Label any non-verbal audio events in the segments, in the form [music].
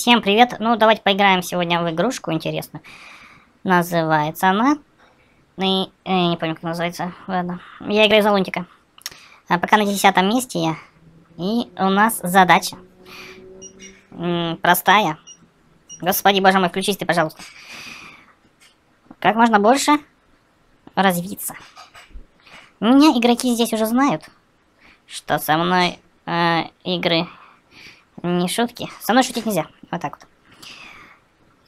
Всем привет! Ну, давайте поиграем сегодня в игрушку интересную. Называется она... И, э, не помню, как называется. Ладно. Я играю за Лунтика. А пока на десятом месте я. И у нас задача. М -м, простая. Господи, боже мой, включись ты, пожалуйста. Как можно больше развиться. Меня игроки здесь уже знают, что со мной э, игры не шутки. Со мной шутить нельзя. Вот так вот.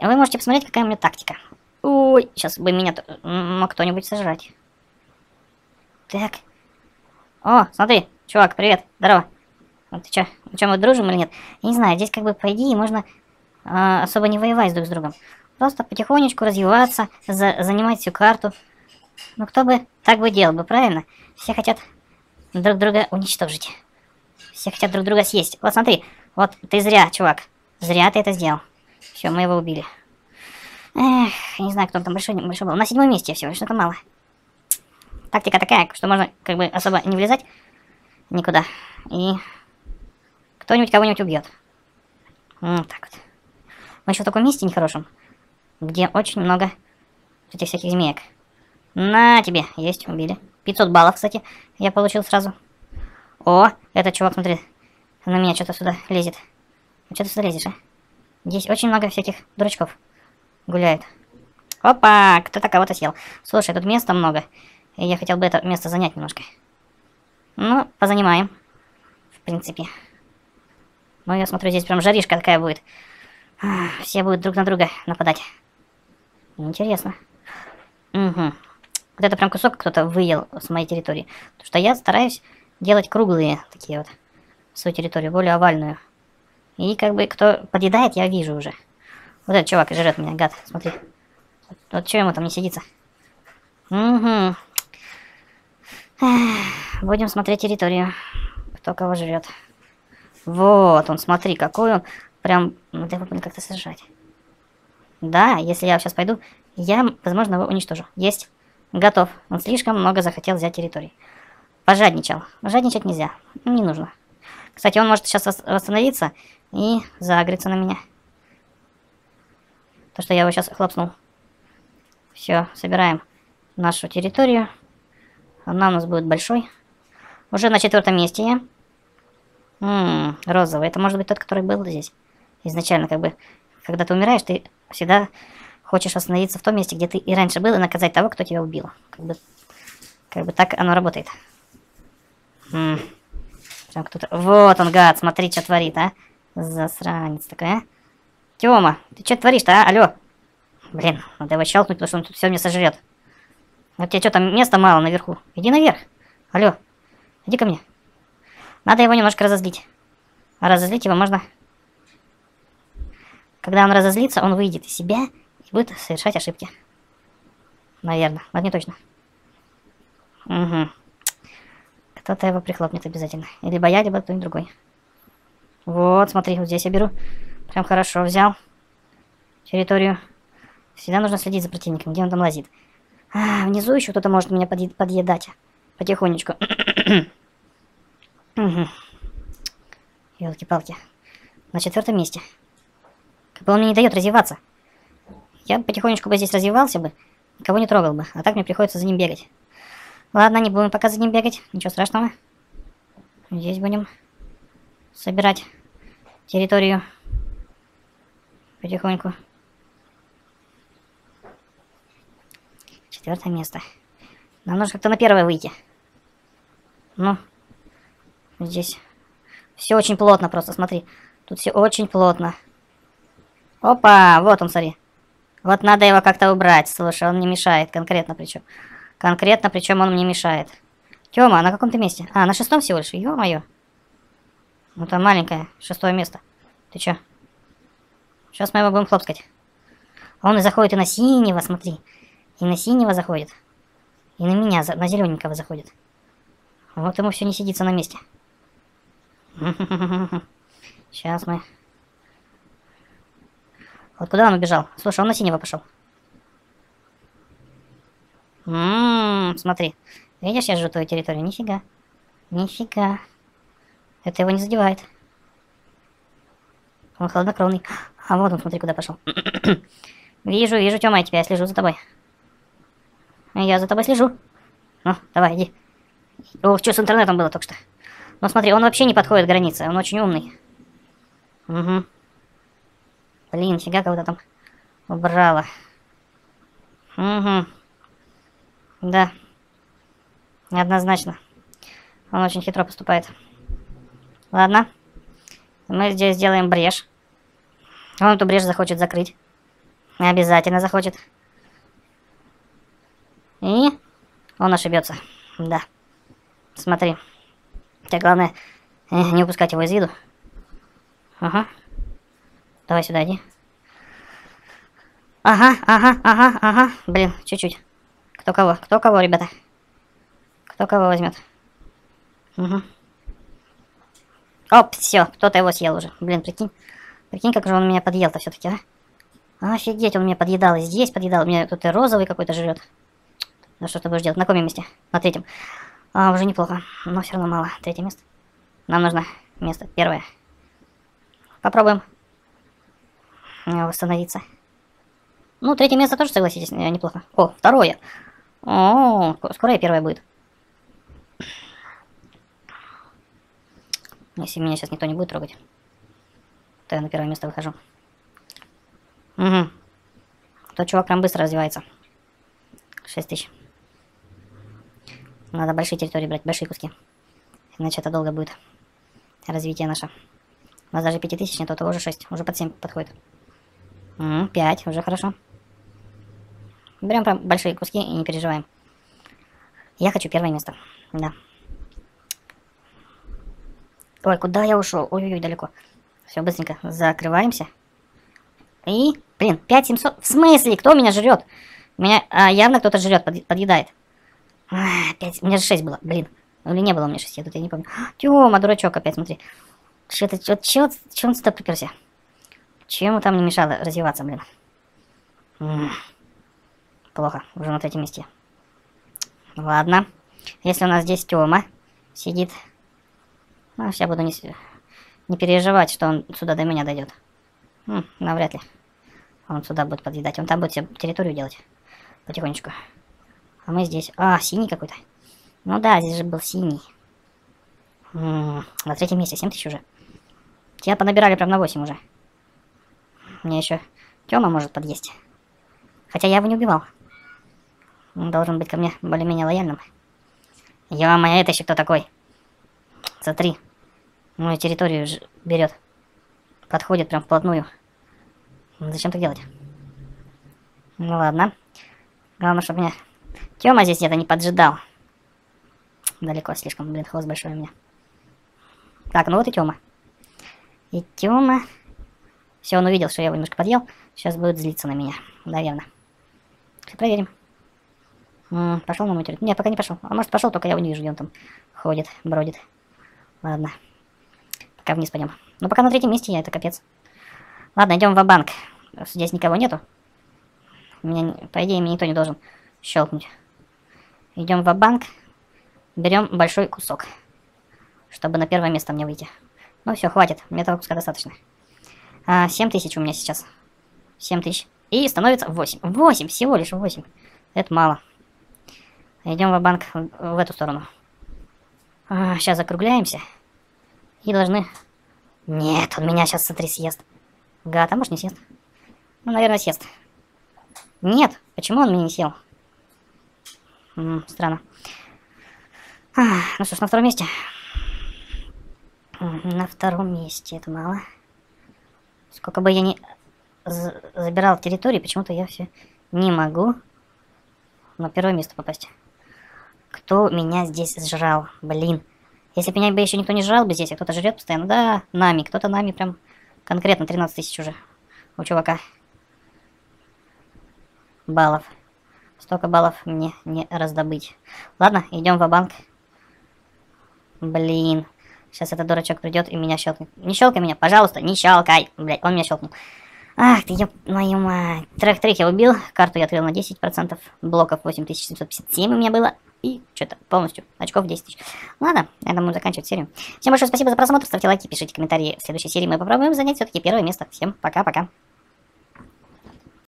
Вы можете посмотреть, какая у меня тактика. Ой, сейчас бы меня мог кто-нибудь сожрать. Так. О, смотри, чувак, привет, здорово. Вот ты чё, чё, мы дружим или нет? Я не знаю, здесь как бы, по идее, можно э, особо не воевать друг с другом. Просто потихонечку развиваться, за, занимать всю карту. Ну, кто бы так бы делал бы, правильно? Все хотят друг друга уничтожить. Все хотят друг друга съесть. Вот смотри, вот ты зря, чувак. Зря ты это сделал. Все, мы его убили. Эх, не знаю, кто там большой, большой был. На седьмом месте всего, что-то мало. Тактика такая, что можно как бы особо не влезать никуда. И кто-нибудь кого-нибудь убьет. Вот так вот. Мы еще в таком месте нехорошем, где очень много этих всяких змеек. На тебе, есть, убили. 500 баллов, кстати, я получил сразу. О, этот чувак, смотри, на меня что-то сюда лезет. Ну, что ты сюда лезешь, а? Здесь очень много всяких дурачков гуляет. Опа, кто-то кого-то съел. Слушай, тут места много. И я хотел бы это место занять немножко. Ну, позанимаем. В принципе. Ну, я смотрю, здесь прям жаришка такая будет. Все будут друг на друга нападать. Интересно. Угу. Вот это прям кусок кто-то выел с моей территории. Потому что я стараюсь делать круглые такие вот свою территорию, более овальную. И как бы кто подъедает, я вижу уже. Вот этот чувак жрет меня, гад, смотри. Вот, вот что ему там не сидится. Угу. Будем смотреть территорию. Кто кого жрет. Вот он, смотри, какой он. Прям, надо его как-то сажать. Да, если я сейчас пойду, я, возможно, его уничтожу. Есть. Готов. Он слишком много захотел взять территории. Пожадничал. Жадничать нельзя. Не нужно. Кстати, он может сейчас восстановиться и загриться на меня. То, что я его сейчас хлопнул. Все, собираем нашу территорию. Она у нас будет большой. Уже на четвертом месте я. Ммм, розовый. Это может быть тот, который был здесь. Изначально, как бы, когда ты умираешь, ты всегда хочешь остановиться в том месте, где ты и раньше был, и наказать того, кто тебя убил. Как бы, как бы так оно работает. Ммм. Прям кто-то... Вот он, гад, смотри, что творит, а. Засранец такой, а. Тёма, ты что творишь-то, а? Алло. Блин, надо его щелкнуть, потому что он тут все мне сожрет. Вот тебе что там места мало наверху. Иди наверх. Алло. Иди ко мне. Надо его немножко разозлить. А разозлить его можно... Когда он разозлится, он выйдет из себя и будет совершать ошибки. Наверное. Но не точно. Угу. Кто-то его прихлопнет обязательно. Либо я, либо кто-нибудь другой. Вот, смотри, вот здесь я беру. Прям хорошо взял. Территорию. Всегда нужно следить за противником, где он там лазит. А, внизу еще кто-то может меня подъ подъедать. Потихонечку. угу. Елки-палки. На четвертом месте. Как бы он мне не дает развиваться. Я потихонечку бы здесь развивался бы, никого не трогал бы. А так мне приходится за ним бегать. Ладно, не будем пока за ним бегать. Ничего страшного. Здесь будем собирать территорию потихоньку. Четвертое место. Нам нужно как-то на первое выйти. Ну, здесь все очень плотно просто, смотри. Тут все очень плотно. Опа, вот он, смотри. Вот надо его как-то убрать. Слушай, он не мешает конкретно причем. Конкретно, причем он мне мешает. Тёма, а на каком ты месте? А, на шестом всего лишь, ё-моё. Ну там маленькое, шестое место. Ты чё? Сейчас мы его будем хлопскать. Он и заходит и на синего, смотри. И на синего заходит. И на меня, на зелененького заходит. Вот ему все не сидится на месте. [laughs] Сейчас мы... Вот куда он убежал? Слушай, он на синего пошел. Ммм, смотри. Видишь, я жру твою территорию? Нифига. Нифига. Это его не задевает. Он хладнокровный. А вот он, смотри, куда пошел. [clears throat] вижу, вижу, Тёма, я тебя, слежу за тобой. Я за тобой слежу. Ну, давай, иди. Ох, что с интернетом было только что. Ну, смотри, он вообще не подходит к границе, он очень умный. Угу. Блин, фига кого-то там убрала. Угу. Да. Однозначно. Он очень хитро поступает. Ладно. Мы здесь сделаем брешь. Он эту брешь захочет закрыть. Обязательно захочет. И он ошибется. Да. Смотри. Тебе главное э, не упускать его из виду. Ага. Давай сюда иди. Ага, ага, ага, ага. Блин, чуть-чуть. Кто кого? Кто кого, ребята? Кто кого возьмет? Угу. Оп, все, кто-то его съел уже. Блин, прикинь. Прикинь, как же он меня подъел-то все-таки, а? Офигеть, он меня подъедал. И здесь подъедал. Меня тут и розовый какой-то жрет. Ну что ты будешь делать? На каком месте? На третьем. А, уже неплохо. Но все равно мало. Третье место. Нам нужно место первое. Попробуем восстановиться. Ну, третье место тоже, согласитесь, неплохо. О, второе. О, скоро и первое будет. Если меня сейчас никто не будет трогать, то я на первое место выхожу. Угу. Тот чувак прям быстро развивается. 6 тысяч. Надо большие территории брать, большие куски. Иначе это долго будет. Развитие наше. У нас даже 5 тысяч нет, а то уже 6. Уже под 7 подходит. Угу, 5, уже хорошо. Берем прям большие куски и не переживаем. Я хочу первое место. Да. Ой, куда я ушел? Ой-ой-ой, далеко. Все, быстренько закрываемся. И, блин, 5700. В смысле? Кто меня жрет? Меня а, явно кто-то жрет, под, подъедает. А, 5, у меня же 6 было, блин. Или не было у меня 6, я тут я не помню. Тёма, дурачок опять, смотри. Че-то, чё, чё, чё он сюда приперся? Чему там не мешало развиваться, блин? Плохо, уже на третьем месте. Ладно. Если у нас здесь Тёма сидит ну, я буду не, не переживать, что он сюда до меня дойдет. Хм, навряд ли. Он сюда будет подъедать. Он там будет себе территорию делать. Потихонечку. А мы здесь... А, синий какой-то. Ну да, здесь же был синий. М -м, на третьем месте, 7 тысяч уже. Тебя понабирали прям на 8 уже. Мне еще Тёма может подъесть. Хотя я его не убивал. Он должен быть ко мне более-менее лояльным. Ё-моё, это еще кто такой? Смотри. Мою территорию берет. Подходит прям вплотную. Зачем так делать? Ну ладно. Главное, чтобы меня Тёма здесь где-то не поджидал. Далеко слишком, блин, хвост большой у меня. Так, ну вот и Тёма. И Тёма... Все, он увидел, что я его немножко подъел. Сейчас будет злиться на меня. Наверное. Сейчас проверим. Пошел на территорию. Нет, пока не пошел. А может пошел, только я его не вижу, где он там ходит, бродит. Ладно. Пока вниз пойдем. Ну, пока на третьем месте я, это капец. Ладно, идем в банк Здесь никого нету. Меня, по идее, мне никто не должен щелкнуть. Идем в банк Берем большой кусок. Чтобы на первое место мне выйти. Ну, все, хватит. Мне этого куска достаточно. А, 7 тысяч у меня сейчас. 7 тысяч. И становится 8. 8, всего лишь 8. Это мало. Идем в банк в эту сторону. А, сейчас закругляемся. И должны... Нет, он меня сейчас, смотри, съест. Гад, а может не съест? Ну, наверное, съест. Нет, почему он меня не съел? М -м, странно. А, ну что ж, на втором месте. На втором месте, это мало. Сколько бы я ни забирал территории, почему-то я все не могу на первое место попасть. Кто меня здесь сжрал? Блин. Если бы меня бы еще никто не жрал бы здесь, а кто-то жрет постоянно. Да, нами. Кто-то нами прям конкретно 13 тысяч уже у чувака. Баллов. Столько баллов мне не раздобыть. Ладно, идем в банк Блин. Сейчас этот дурачок придет и меня щелкнет. Не щелкай меня, пожалуйста, не щелкай. Блять, он меня щелкнул. Ах ты, ёб мою мать. Трех-трех я убил. Карту я открыл на 10%. Блоков 8757 у меня было. И что-то полностью. Очков 10 тысяч. Ладно, на этом будем заканчивать серию. Всем большое спасибо за просмотр. Ставьте лайки, пишите комментарии. В следующей серии мы попробуем занять все-таки первое место. Всем пока-пока.